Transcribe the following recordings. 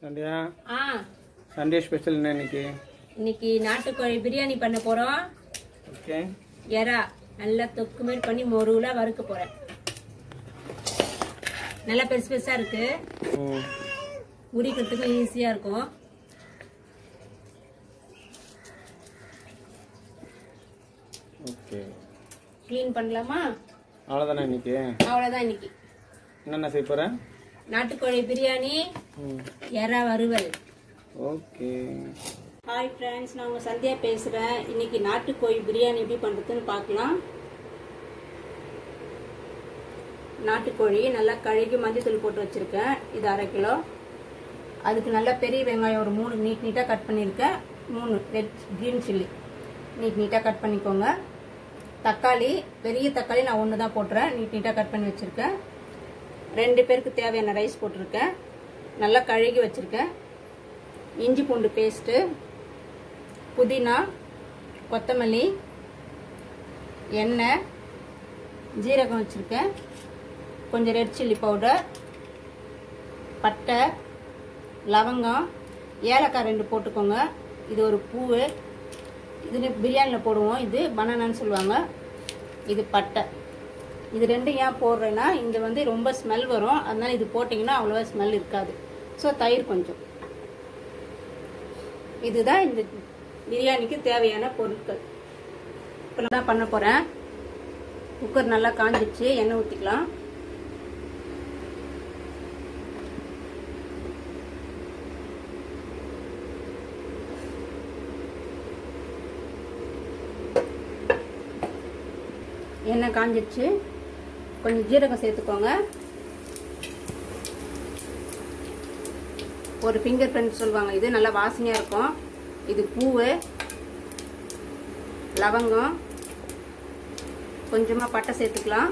சண்டையா ஆ. Sunday special என்ன இன்னைக்கு? இன்னைக்கு நாட்டுக்கோழி பிரியாணி பண்ண போறோம். ஓகே. எறா. நல்லா தொக்கு மாதிரி பண்ணி மொருவில் வறுக்க போறேன். நல்லா பெருசு பெருசா இருக்கு. உரிக்கிறதுக்கும் ஈஸியா இருக்கும். ஓகே. க்ளீன் பண்ணலாமா? அவ்வளோதானே இன்னைக்கு? அவ்வளோதான் இன்னைக்கு. என்னென்ன செய்ய போகிறேன் நாட்டுக்கோழி பிரியாணி எறா வறுவல். ஓகே. ஹாய் ஃப்ரெண்ட்ஸ் நான் உங்கள் சந்தியா பேசுகிறேன் இன்னைக்கு நாட்டுக்கோழி பிரியாணி எப்படி பண்ணுறதுன்னு பார்க்கலாம். நாட்டுக்கோழி நல்லா கழுகி மஞ்சத்தூள் போட்டு வச்சுருக்கேன். இது அரை கிலோ. அதுக்கு நல்லா பெரிய வெங்காயம் ஒரு மூணு நீட் நீட்டாக கட் பண்ணியிருக்கேன். மூணு ரெட் க்ரீன் சில்லி நீட் நீட்டாக கட் பண்ணிக்கோங்க. தக்காளி பெரிய தக்காளி நான் ஒன்று தான் போட்டுறேன். நீட் நீட்டாக கட் பண்ணி வச்சுருக்கேன். ரெண்டு பேருக்கு தேவையான ரைஸ் போட்டிருக்கேன். நல்லா கழுகி வச்சுருக்கேன். இஞ்சி பூண்டு பேஸ்ட்டு புதினா கொத்தமல்லி எண்ணெய் ஜீரகம் வச்சுருக்கேன். கொஞ்சம் ரெட் சில்லி பவுடர் பட்டை லவங்கம் ஏலக்காய் ரெண்டு போட்டுக்கோங்க. இது ஒரு பூவு. இது பிரியாணியில் போடுவோம். இது பனானான்னு சொல்லுவாங்க. இது பட்டை. இது ரெண்டும் ஏன் போடுறேன்னா இது வந்து ரொம்ப ஸ்மெல் வரும். அதனால் இது போட்டிங்கன்னா அவ்வளோவா ஸ்மெல் இருக்காது. ஸோ தயிர் கொஞ்சம். இதுதான் இந்த பிரியாணிக்கு தேவையான பொருட்கள். இப்போ நான் பண்ண போகிறேன் குக்கர் நல்லா காஞ்சிச்சு. எண்ணெய் ஊற்றிக்கலாம் எண்ணெய் காஞ்சிச்சு. கொஞ்சம் ஜீரகம் சேர்த்துக்கோங்க. ஒரு ஃபிங்கர் பிரிண்ட் சொல்லுவாங்க. இது நல்லா வாசனையாக இருக்கும். இது பூவு லவங்கம் கொஞ்சமாக பட்டை சேர்த்துக்கலாம்.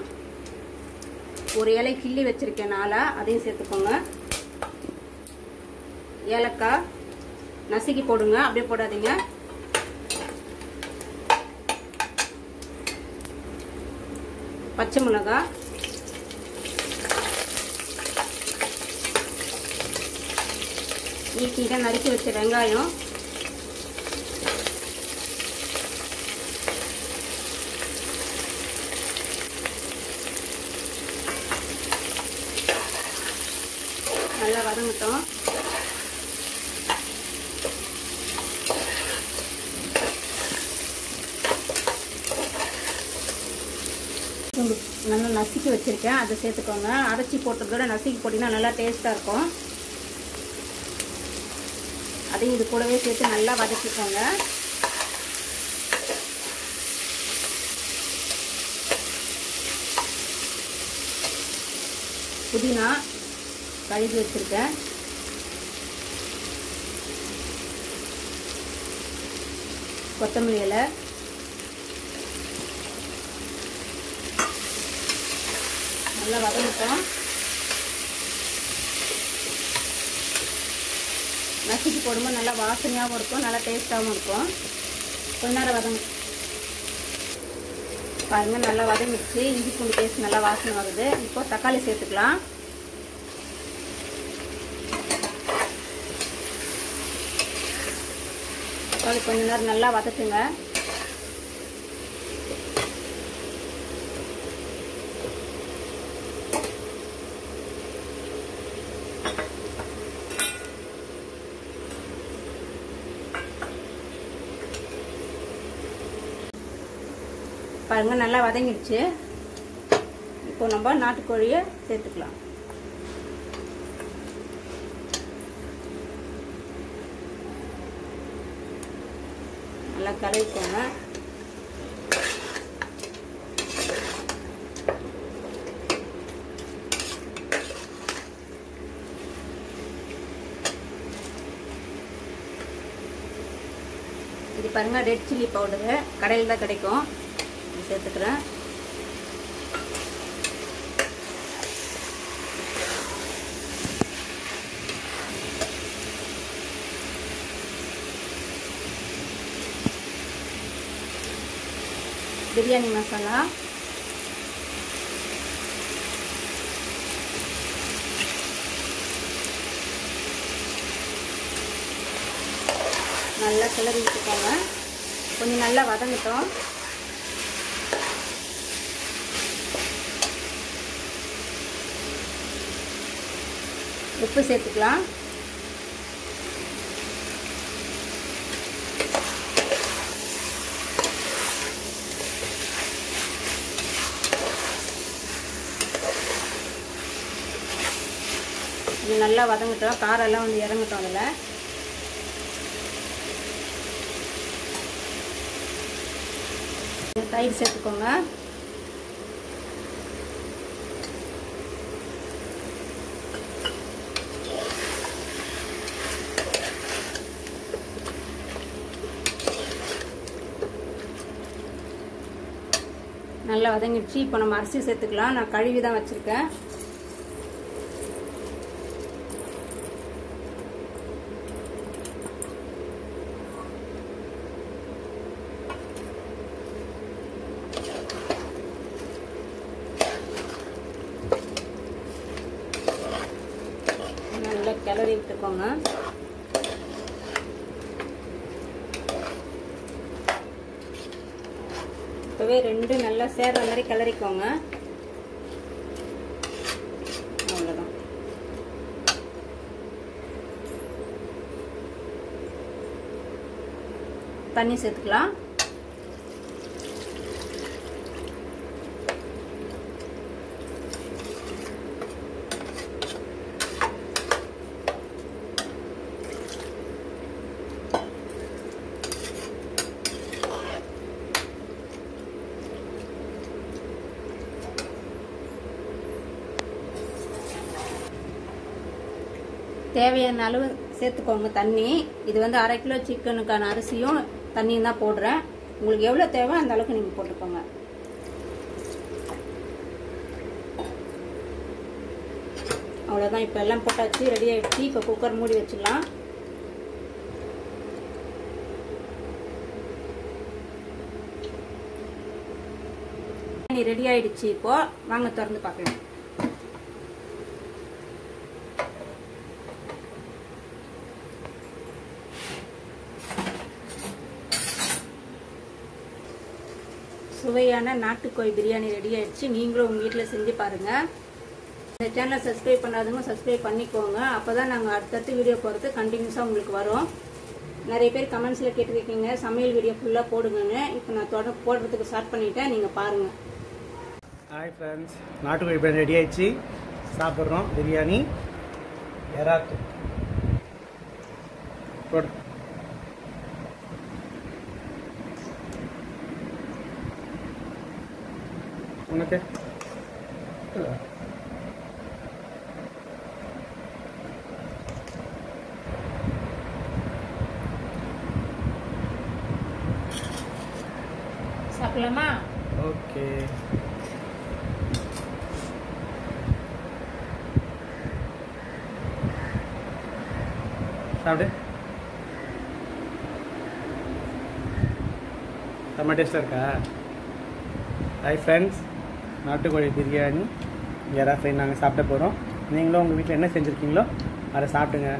ஒரு இலை கிள்ளி வச்சுருக்கேன் நாளாக அதையும் சேர்த்துக்கோங்க. ஏலக்காய் நசுக்கி போடுங்க. அப்படியே போடாதீங்க. பச்சை மிளகாய் நீட்டாக நறுக்கி வச்ச வெங்காயம். நல்லா வதங்கட்டும். நல்லா நசுக்கி வச்சுருக்கேன். அதை சேர்த்துக்கோங்க. அரைச்சி போட்டதோட நசுக்கி போட்டிங்கன்னா நல்லா டேஸ்ட்டாக இருக்கும். அதையும் இது கூடவே சேர்த்து நல்லா வதக்கிக்கோங்க. புதினா கழுவி வச்சுருக்கேன். கொத்தமல்லி இலை. நல்லா வதங்கிட்டோம். நசுக்கி போடும்போது நல்லா வாசனையாகவும் இருக்கும் நல்லா டேஸ்ட்டாகவும் இருக்கும். கொஞ்ச நேரம் வதங்க பாருங்கள் நல்லா வதங்கிடுச்சு. இஞ்சி பூண்டு பேஸ்ட் நல்லா வாசனை வருது. இப்போ தக்காளி சேர்த்துக்கலாம். தக்காளி கொஞ்ச நேரம் நல்லா வதக்குங்க. பாருங்க நல்லா வதங்கிடுச்சு. இப்போ நம்ம நாட்டுக்கோழியை சேர்த்துக்கலாம். நல்லா கலவிக்கோங்க இது பாருங்க ரெட் சில்லி பவுடரு கடையில் தான் கிடைக்கும். சேர்த்துக்கிறேன். பிரியாணி மசாலா. நல்லா கிளறி விட்டுக்கோங்க கொஞ்சம் நல்லா வதங்கட்டும். உப்பு சேர்த்துக்கலாம். இது நல்லா வதங்கட்டும். காரம் எல்லாம் வந்து இறங்கட்டும் அதில். தயிர் சேர்த்துக்கோங்க. நல்லா வதங்கிடுச்சு. இப்போ நம்ம அரிசி சேர்த்துக்கலாம். நான் கழுவி தான் வச்சுருக்கேன். நல்லா கிளறி விட்டுக்கோங்க இப்போவே ரெண்டு நல்லா சேர்ற மாதிரி கிளறிக்கோங்க. அவ்வளோதான் தண்ணி சேர்த்துக்கலாம். தேவையான அளவு சேர்த்துக்கோங்க தண்ணி. இது வந்து அரை கிலோ சிக்கனுக்கான அரிசியும் தண்ணியும் தான் போடுறேன். உங்களுக்கு எவ்வளோ தேவை அந்த அளவுக்கு நீங்கள் போட்டுக்கோங்க. அவ்வளோதான் இப்போ எல்லாம் போட்டாச்சு ரெடி ஆகிடுச்சு இப்போ குக்கர் மூடி வச்சிடலாம் ரெடி ஆயிடுச்சு இப்போ. வாங்க திறந்து பார்க்கலாம். சுவையான நாட்டுக்கோழி பிரியாணி ரெடி ஆயிடுச்சு. நீங்களும் உங்கள் வீட்டில் செஞ்சு பாருங்கள் இந்த சேனலை சப்ஸ்கிரைப் பண்ணாதவங்க சப்ஸ்கிரைப் பண்ணிக்கோங்க. அப்போ தான் நாங்கள் அடுத்தடுத்து வீடியோ போகிறது கண்டினியூஸாக உங்களுக்கு வரும். நிறைய பேர் கமெண்ட்ஸில் கேட்டுருக்கீங்க. சமையல் வீடியோ ஃபுல்லாக போடுங்கன்னு. இப்போ நான் தொட போடுறதுக்கு ஸ்டார்ட் பண்ணிட்டேன். நீங்கள் பாருங்கள் ஹாய் ஃப்ரெண்ட்ஸ் நாட்டுக்கோழி பிரியாணி ரெடி ஆயிடுச்சு. சாப்பிட்றோம். பிரியாணி. எறாத்து. போடு. உனக்கு சாப்பிடலாமா ஓகே சாப்பிடு செம்ம டேஸ்ட்டாக இருக்கா ஹாய் ஃப்ரெண்ட்ஸ் நாட்டுக்கோழி பிரியாணி எறா ஃப்ரை நாங்கள் சாப்பிட போகிறோம் நீங்களும் உங்கள் வீட்டில் என்ன செஞ்சுருக்கீங்களோ அதை சாப்பிடுங்க.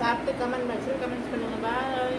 சாப்பிட்டு கமெண்ட் கமெண்ட்ஸ் பண்ணுங்கள் பாய்